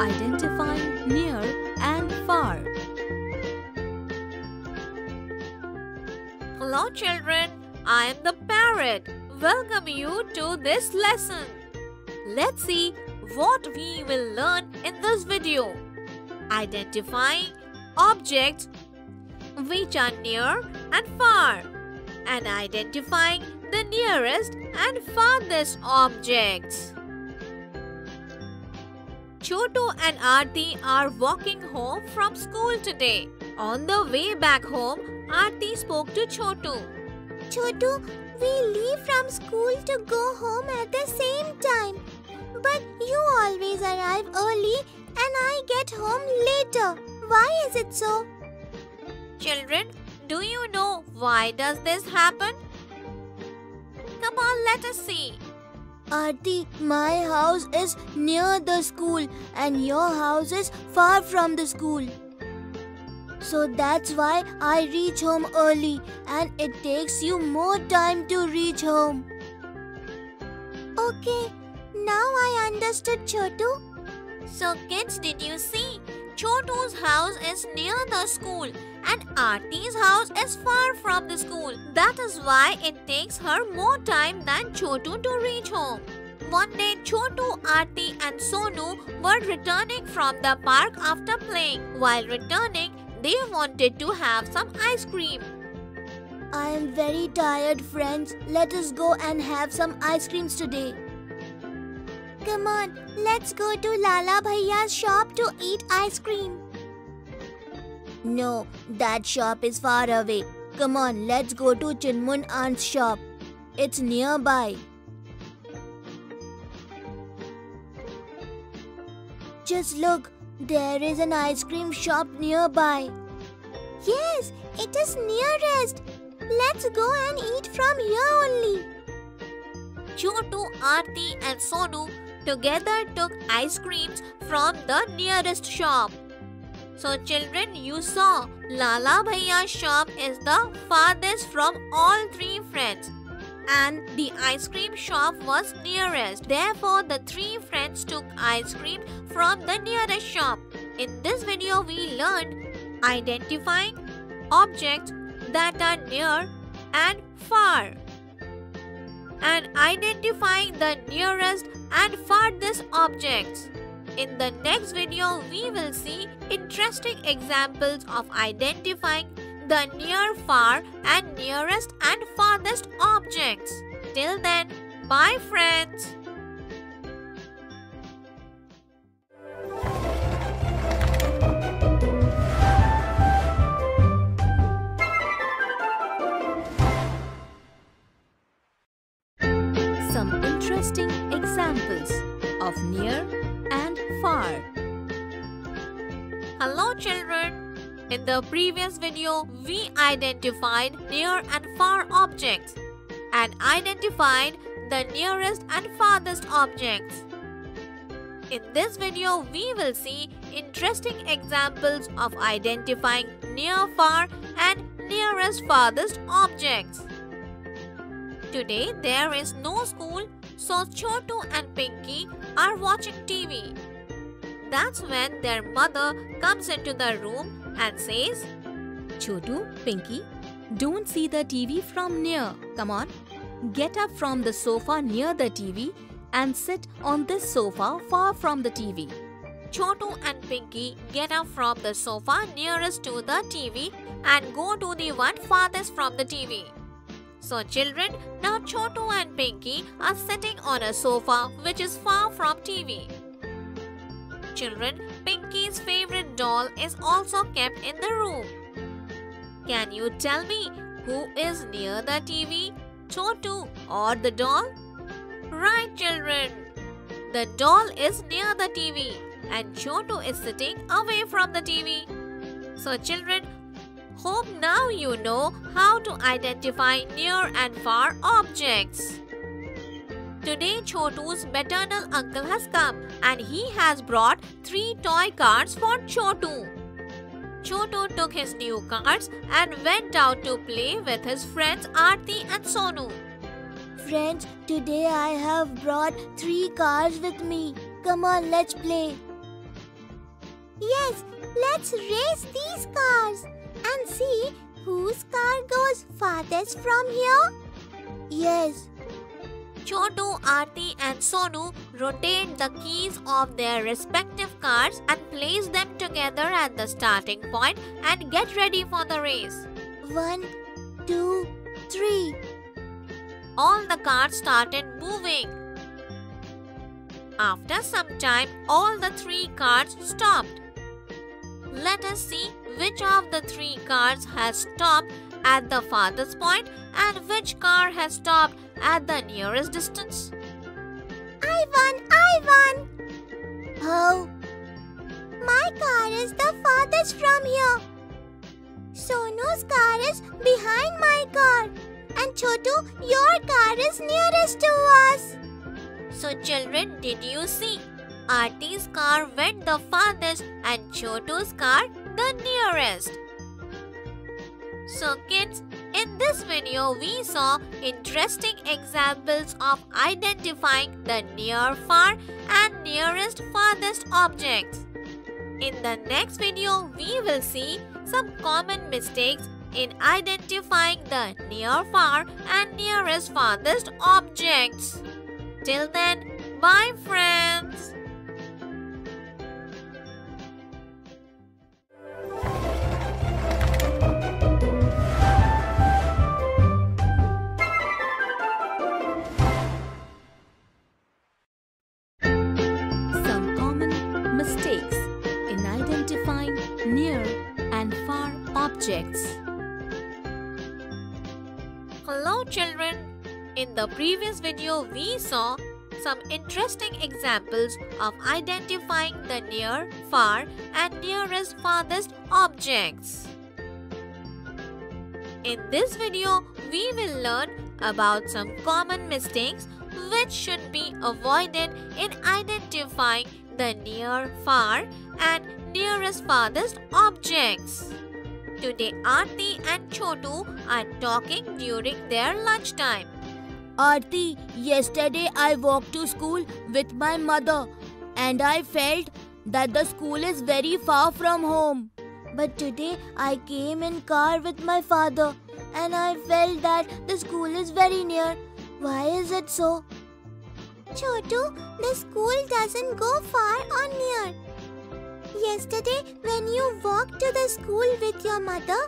Identifying near and far. Hello children, I am the parrot. Welcome you to this lesson. Let's see what we will learn in this video. Identifying objects which are near and far and identifying the nearest and farthest objects. Chotu and Aarti are walking home from school today. On the way back home, Aarti spoke to Chotu. Chotu, we leave from school to go home at the same time. But you always arrive early and I get home later. Why is it so? Children, do you know why does this happen? Come on, let us see. Aarti, my house is near the school and your house is far from the school. So that's why I reach home early and it takes you more time to reach home. Okay, now I understood Chotu. So kids, did you see? Chotu's house is near the school and Aarti's house is far from the school. That is why it takes her more time than Chotu to reach home. One day, Chotu, Aarti and Sonu were returning from the park after playing. While returning, they wanted to have some ice cream. I am very tired, friends. Let us go and have some ice creams today. Come on, let's go to Lala Bhaiya's shop to eat ice cream. No, that shop is far away. Come on, let's go to Chinmun aunt's shop. It's nearby. Just look, there is an ice cream shop nearby. Yes, it is nearest. Let's go and eat from here only. Chotu, Aarti and Sonu together took ice creams from the nearest shop. So children, you saw Lala Bhaiya's shop is the farthest from all three friends and the ice cream shop was nearest. Therefore, the three friends took ice cream from the nearest shop. In this video, we learned identifying objects that are near and far and identifying the nearest and farthest objects. In the next video, we will see interesting examples of identifying the near, far and nearest and farthest objects. Till then, bye friends. Some interesting examples of near and far. Hello children. In the previous video, we identified near and far objects and identified the nearest and farthest objects. In this video, we will see interesting examples of identifying near, far and nearest farthest objects. Today, there is no school, so Chotu and Pinky are watching TV. That's when their mother comes into the room and says, Chotu, Pinky, don't see the TV from near. Come on. Get up from the sofa near the TV and sit on this sofa far from the TV. Chotu and Pinky get up from the sofa nearest to the TV and go to the one farthest from the TV. So children, now Chotu and Pinky are sitting on a sofa which is far from TV. Children, Pinky's favorite doll is also kept in the room. Can you tell me who is near the TV, Chotu or the doll? Right children, the doll is near the TV and Chotu is sitting away from the TV. So children, hope now you know how to identify near and far objects. Today Chotu's maternal uncle has come and he has brought three toy cards for Chotu. Chotu took his new cards and went out to play with his friends Aarti and Sonu. Friends, today I have brought three cars with me. Come on, let's play. Yes, let's race these cars and see whose car goes farthest from here. Yes. Chotu, Aarti and Sonu rotate the keys of their respective cars and place them together at the starting point and get ready for the race. One, two, three. All the cars started moving. After some time, all the three cars stopped. Let us see which of the three cars has stopped at the farthest point and which car has stopped at the nearest distance. I won! I won! How? Oh, my car is the farthest from here. Sonu's car is behind my car. And Chotu, your car is nearest to us. So children, did you see? Aarti's car went the farthest and Chotu's car the nearest. So kids, in this video we saw interesting examples of identifying the near far and nearest farthest objects. In the next video we will see some common mistakes in identifying the near far and nearest farthest objects. Till then, bye friends. Objects. Hello children. In the previous video we saw some interesting examples of identifying the near, far and nearest farthest objects. In this video we will learn about some common mistakes which should be avoided in identifying the near, far and nearest farthest objects. Today Aarti and Chotu are talking during their lunchtime. Aarti, yesterday I walked to school with my mother and I felt that the school is very far from home. But today I came in car with my father and I felt that the school is very near. Why is it so? Chotu, the school doesn't go far or near. Yesterday, when you walked to the school with your mother,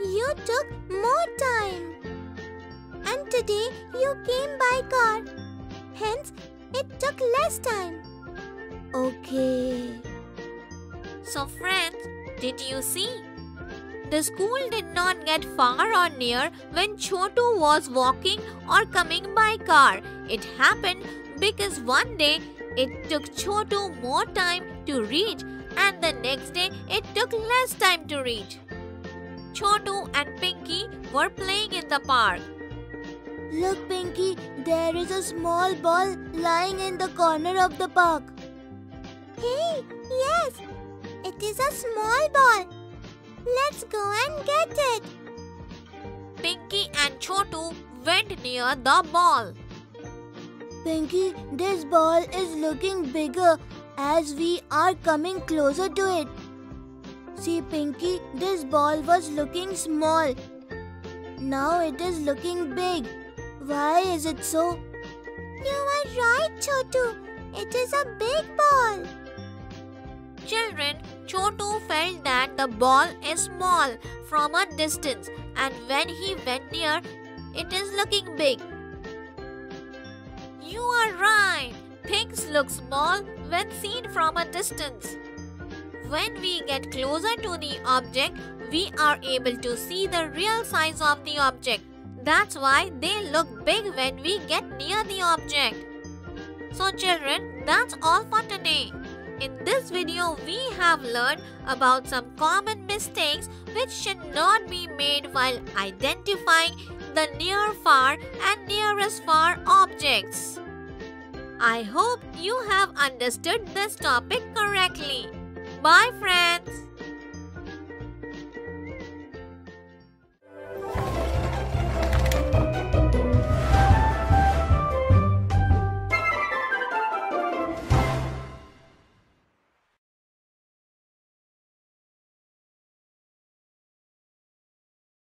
you took more time. And today, you came by car. Hence, it took less time. Okay. So friends, did you see? The school did not get far or near when Chotu was walking or coming by car. It happened because one day it took Chotu more time to reach and the next day it took less time to reach. Chotu and Pinky were playing in the park. Look, Pinky, there is a small ball lying in the corner of the park. Hey, yes, it is a small ball. Let's go and get it. Pinky and Chotu went near the ball. Pinky, this ball is looking bigger as we are coming closer to it. See, Pinky, this ball was looking small. Now it is looking big. Why is it so? You are right, Chotu. It is a big ball. Children, Chotu felt that the ball is small from a distance and when he went near, it is looking big. You are right. Things look small when seen from a distance. When we get closer to the object, we are able to see the real size of the object. That's why they look big when we get near the object. So children, that's all for today. In this video, we have learned about some common mistakes which should not be made while identifying the near far and nearest far objects. I hope you have understood this topic correctly. Bye friends.